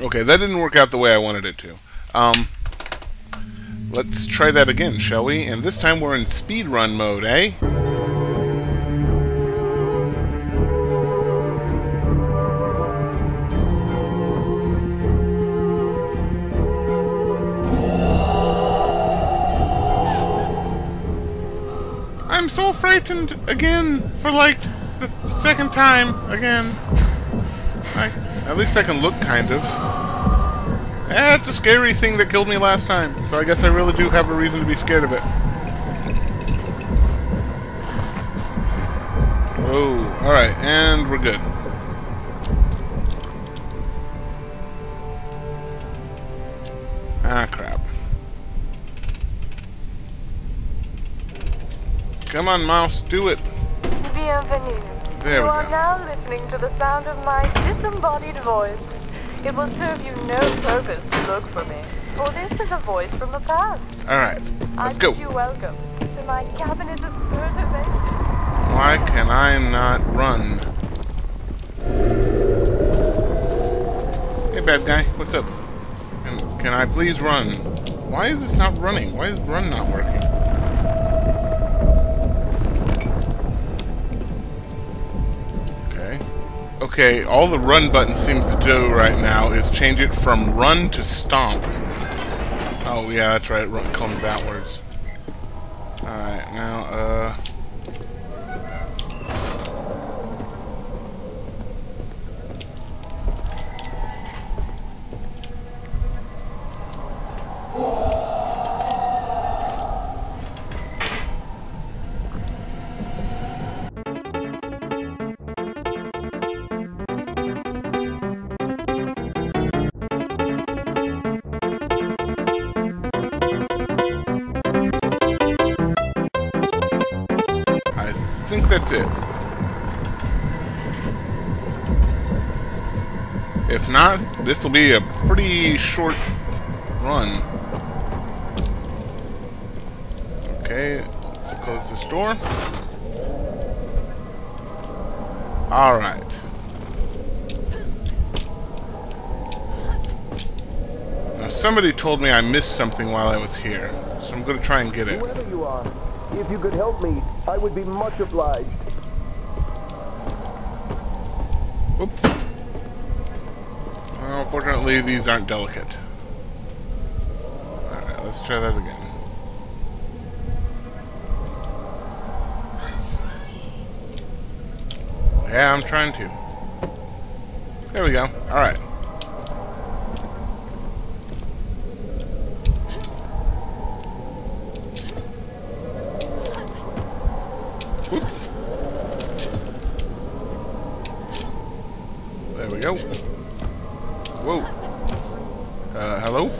Okay, that didn't work out the way I wanted it to. Um, let's try that again, shall we? And this time we're in speedrun mode, eh? I'm so frightened again for like the second time again. At least I can look kind of. Eh, it's a scary thing that killed me last time, so I guess I really do have a reason to be scared of it. Oh, alright, and we're good. Ah, crap. Come on, mouse, do it. Bienvenue. There you we are now listening to the sound of my disembodied voice. It will serve you no purpose to look for me, for this is a voice from the past. Alright, I let's go. bid you welcome to my cabinet of perturbation. Why can I not run? Hey, bad guy, what's up? Can I please run? Why is this not running? Why is run not working? Okay, all the run button seems to do right now is change it from run to stomp. Oh, yeah, that's right, it comes outwards. Alright, now, uh... will be a pretty short run. Okay, let's close this door. Alright. Now somebody told me I missed something while I was here, so I'm going to try and get it. Whoever you are, if you could help me, I would be much obliged. Whoops. Fortunately, these aren't delicate. Alright, let's try that again. Yeah, I'm trying to. There we go. Alright. Whoops. There we go. Whoa. Uh, hello?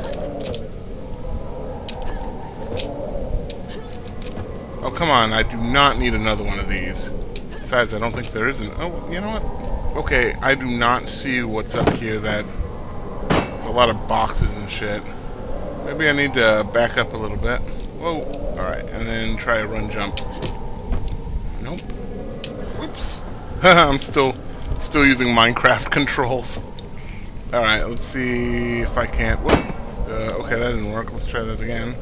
Oh, come on. I do not need another one of these. Besides, I don't think there is an... Oh, you know what? Okay, I do not see what's up here that... It's a lot of boxes and shit. Maybe I need to back up a little bit. Whoa. Alright, and then try a run jump. Nope. Whoops. I'm still still using Minecraft controls. Alright, let's see if I can't. Uh, okay, that didn't work. Let's try that again.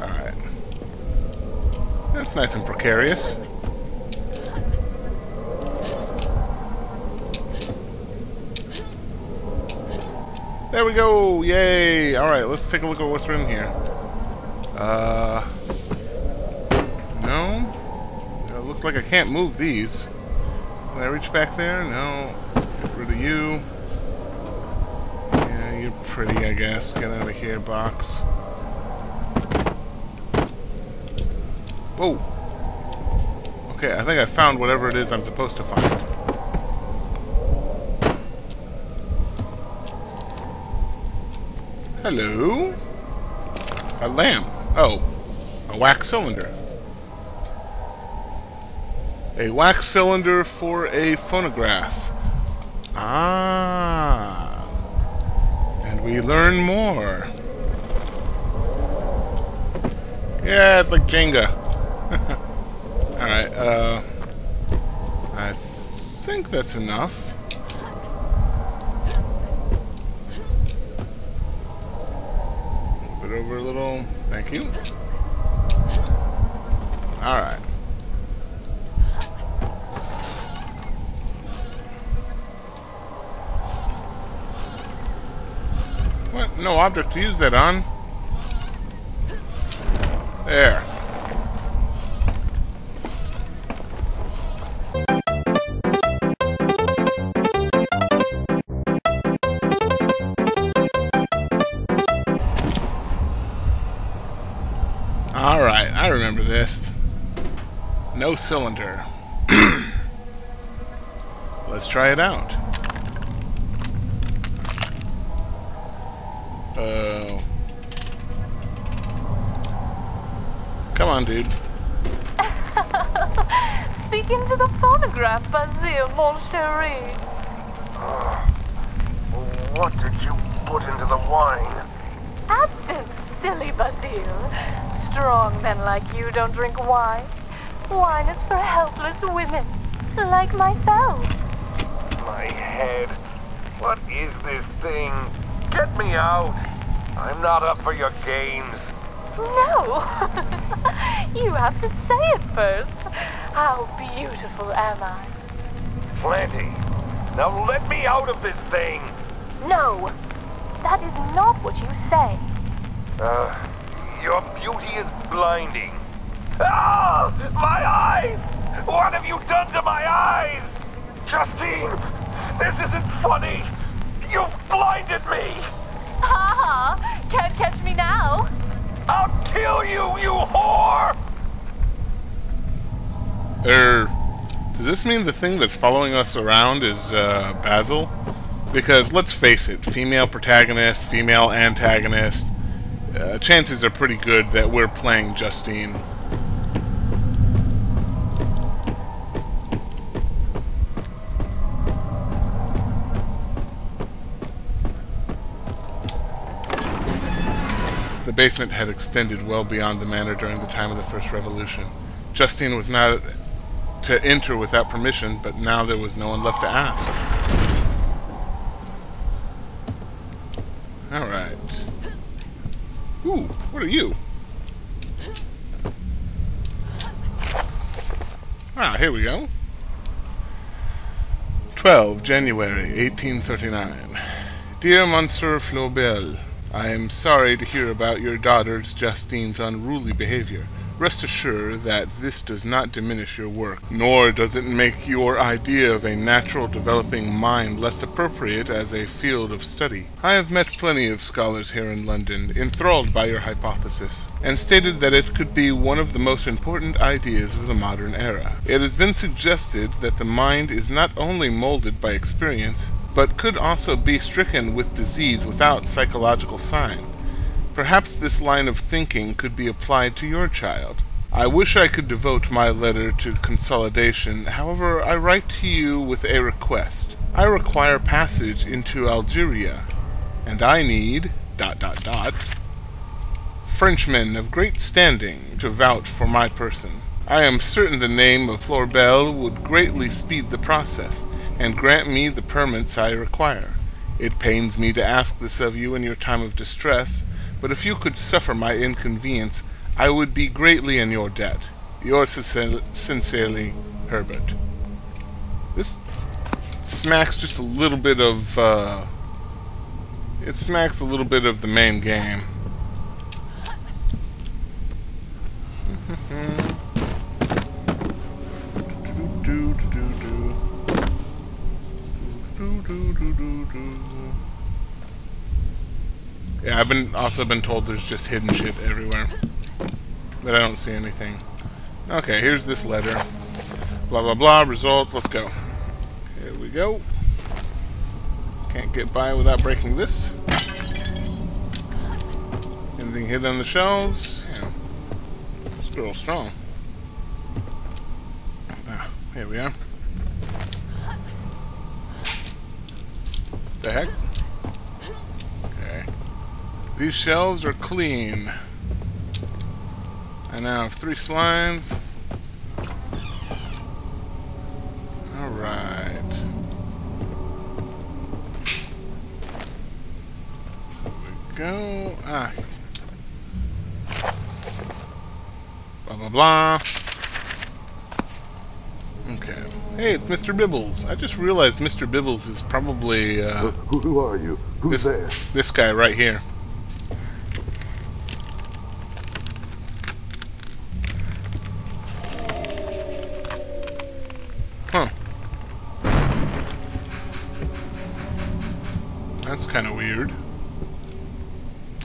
Alright. That's nice and precarious. There we go! Yay! Alright, let's take a look at what's in here. Uh... No? It looks like I can't move these. Can I reach back there? No. Get rid of you. Yeah, you're pretty, I guess. Get out of here, box. Whoa! Okay, I think I found whatever it is I'm supposed to find. Hello? A lamp. Oh. A wax cylinder. A wax cylinder for a phonograph. Ah. And we learn more. Yeah, it's like Jenga. Alright, uh... think that's enough. Move it over a little. Thank you. Alright. What? No object to use that on? There. No cylinder. Let's try it out. Oh. Come on, dude. Speak into the phonograph, Basile, mon chéri. What did you put into the wine? Absinthe, silly Basile. Strong men like you don't drink wine. Wine is for helpless women, like myself. My head. What is this thing? Get me out. I'm not up for your games. No. you have to say it first. How beautiful am I? Plenty. Now let me out of this thing. No. That is not what you say. Uh, your beauty is blinding. Ah! My eyes! What have you done to my eyes? Justine! This isn't funny! You've blinded me! Ha ha! Can't catch me now. I'll kill you, you whore! Er, does this mean the thing that's following us around is uh, Basil? Because let's face it, female protagonist, female antagonist. Uh, chances are pretty good that we're playing Justine. Basement had extended well beyond the manor during the time of the First Revolution. Justine was not to enter without permission, but now there was no one left to ask. Alright. Ooh, what are you? Ah, here we go. 12 January 1839. Dear Monsieur Florbelle, I am sorry to hear about your daughter's Justine's unruly behavior. Rest assured that this does not diminish your work, nor does it make your idea of a natural developing mind less appropriate as a field of study. I have met plenty of scholars here in London, enthralled by your hypothesis, and stated that it could be one of the most important ideas of the modern era. It has been suggested that the mind is not only molded by experience, but could also be stricken with disease without psychological sign. Perhaps this line of thinking could be applied to your child. I wish I could devote my letter to consolidation, however, I write to you with a request. I require passage into Algeria, and I need dot dot dot Frenchmen of great standing to vouch for my person. I am certain the name of Florbelle would greatly speed the process, and grant me the permits I require. It pains me to ask this of you in your time of distress, but if you could suffer my inconvenience, I would be greatly in your debt. Yours sincerely, Herbert. This smacks just a little bit of, uh, it smacks a little bit of the main game. Yeah, I've been also been told there's just hidden shit everywhere. But I don't see anything. Okay, here's this letter. Blah blah blah, results, let's go. Here we go. Can't get by without breaking this. Anything hidden on the shelves? Yeah. This girl's strong. Ah, here we are. The heck? Okay. These shelves are clean. I now have three slimes. Alright. we go. Ah. Blah, blah, blah. Hey, it's Mr. Bibbles. I just realized Mr. Bibbles is probably, uh, Who, who are you? Who's this, there? this guy right here. Huh. That's kind of weird.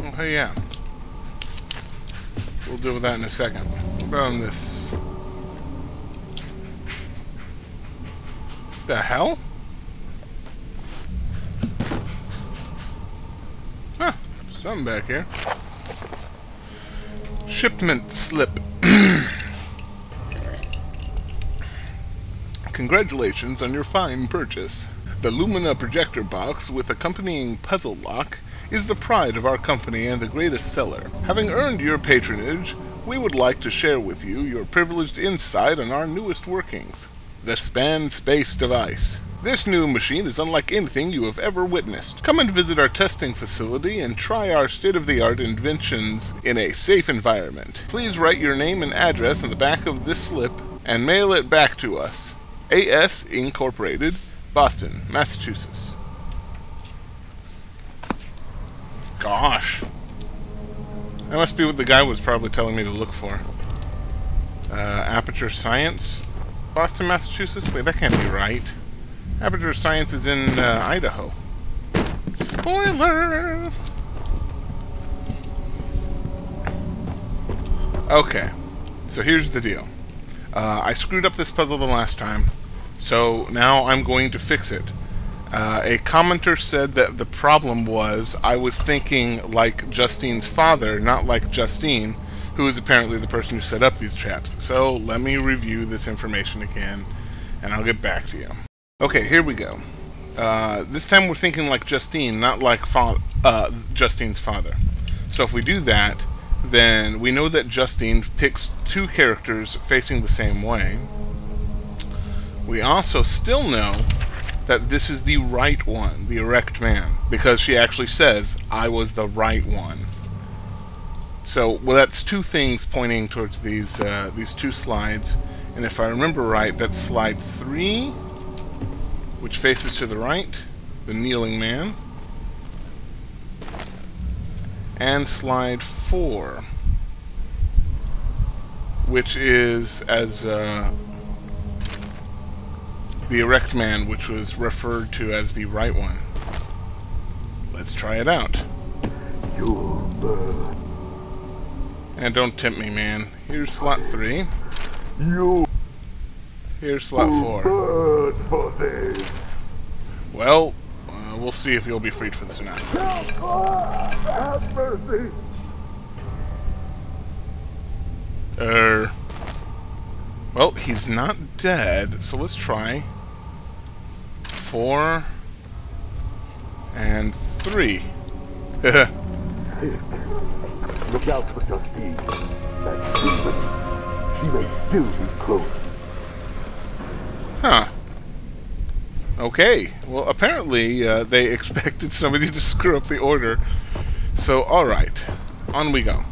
Oh, hey, yeah. We'll deal with that in a second. What about on this? The hell? Huh. Something back here. Shipment slip. Congratulations on your fine purchase. The Lumina projector box with accompanying puzzle lock is the pride of our company and the greatest seller. Having earned your patronage, we would like to share with you your privileged insight on our newest workings, the Span Space device. This new machine is unlike anything you have ever witnessed. Come and visit our testing facility and try our state-of-the-art inventions in a safe environment. Please write your name and address on the back of this slip and mail it back to us. AS Incorporated, Boston, Massachusetts. Gosh. That must be what the guy was probably telling me to look for. Uh, Aperture Science, Boston, Massachusetts? Wait, that can't be right. Aperture Science is in uh, Idaho. Spoiler! Okay, so here's the deal. Uh, I screwed up this puzzle the last time, so now I'm going to fix it. Uh, a commenter said that the problem was I was thinking like Justine's father, not like Justine, who is apparently the person who set up these traps. So let me review this information again, and I'll get back to you. Okay, here we go. Uh, this time we're thinking like Justine, not like fa uh, Justine's father. So if we do that, then we know that Justine picks two characters facing the same way. We also still know that this is the right one, the erect man, because she actually says, I was the right one. So, well, that's two things pointing towards these uh, these two slides, and if I remember right, that's slide three, which faces to the right, the kneeling man, and slide four, which is as uh, the erect man, which was referred to as the right one. Let's try it out. And don't tempt me, man. Here's slot three. You Here's slot four. burn for this. Well, uh, we'll see if you'll be freed for this or not. Have mercy. Er. Well, he's not dead, so let's try four and three. Look out for Justine. That demon. She may still be close. huh. Okay. Well, apparently uh, they expected somebody to screw up the order. So, alright. On we go.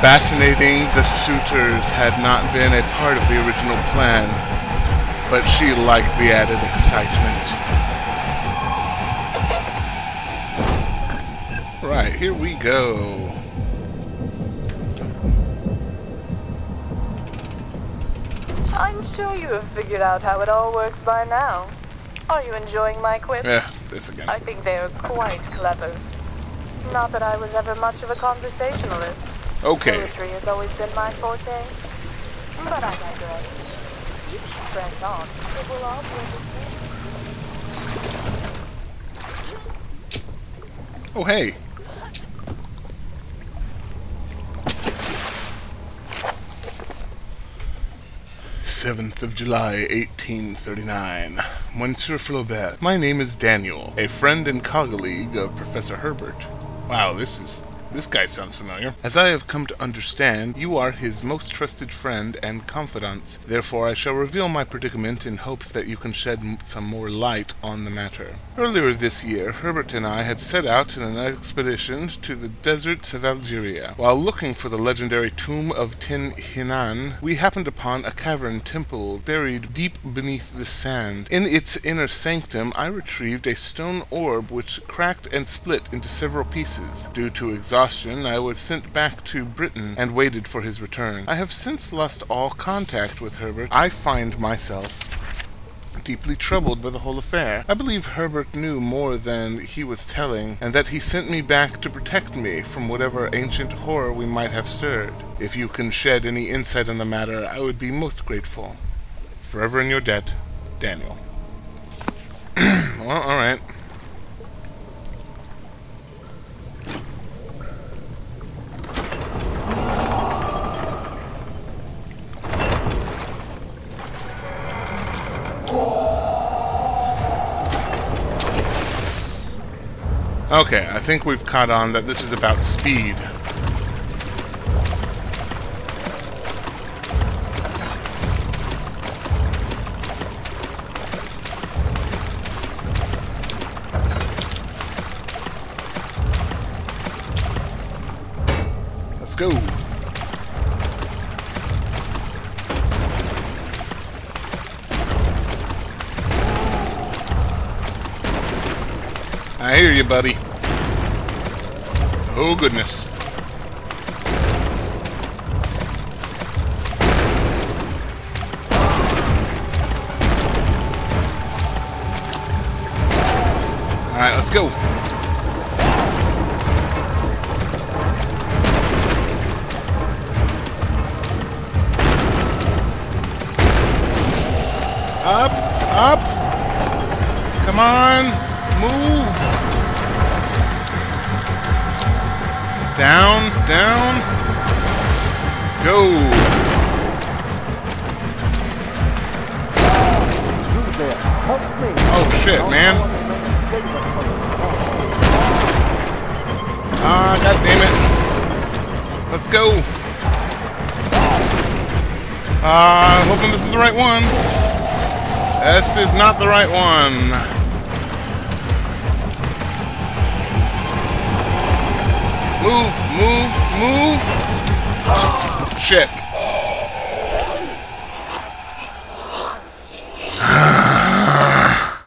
Abascinating the suitors had not been a part of the original plan, but she liked the added excitement. Right, here we go. I'm sure you have figured out how it all works by now. Are you enjoying my quips? Yeah, this again. I think they are quite clever. Not that I was ever much of a conversationalist. Okay. Poetry has always been my forte, but I digress. You should press on. It will all be Oh, hey. Seventh of July, 1839. Monsieur Florbelle, my name is Daniel, a friend and colleague of Professor Herbert. Wow, this is this guy sounds familiar. As I have come to understand, you are his most trusted friend and confidant. Therefore, I shall reveal my predicament in hopes that you can shed some more light on the matter. Earlier this year, Herbert and I had set out in an expedition to the deserts of Algeria. While looking for the legendary tomb of Tin Hinan, we happened upon a cavern temple buried deep beneath the sand. In its inner sanctum, I retrieved a stone orb which cracked and split into several pieces. Due to exhaustion, I was sent back to Britain and waited for his return. I have since lost all contact with Herbert. I find myself deeply troubled by the whole affair. I believe Herbert knew more than he was telling, and that he sent me back to protect me from whatever ancient horror we might have stirred. If you can shed any insight on the matter, I would be most grateful. Forever in your debt, Daniel. well, alright. Okay, I think we've caught on that this is about speed. Let's go. I hear you, buddy. Oh, goodness. Alright, let's go. Oh shit, man. Ah, god damn it. Let's go. Ah, hoping this is the right one. This is not the right one. Move, move, move. Shit.